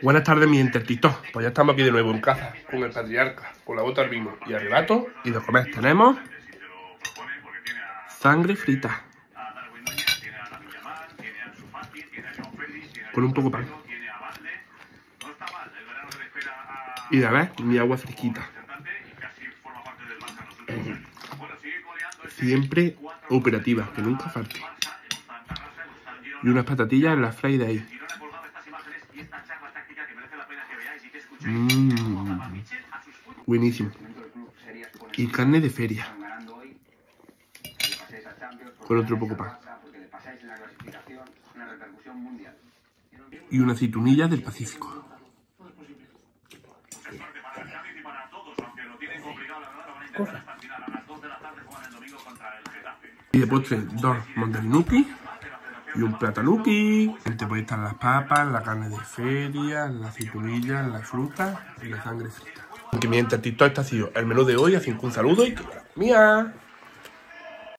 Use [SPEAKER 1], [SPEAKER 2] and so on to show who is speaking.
[SPEAKER 1] Buenas tardes, mi intertito. Pues ya estamos aquí de nuevo en casa, con el patriarca, con la bota al vino y arrebato. Y de comer tenemos sangre frita. Con un poco de pan. Y de ver, mi agua fresquita. Siempre operativa, que nunca falte. Y unas patatillas en la de ahí. Mmm. Buenísimo. Y carne de feria. Con otro poco pan. Y una aceitunilla del Pacífico. Y de postre, dos mandarinuki y un platanuki. Te puede estar las papas, la carne de feria, la aceitunilla, la fruta y la sangre frita. Que mientras TikTok este ha sido el menú de hoy, así que un saludo y que mía.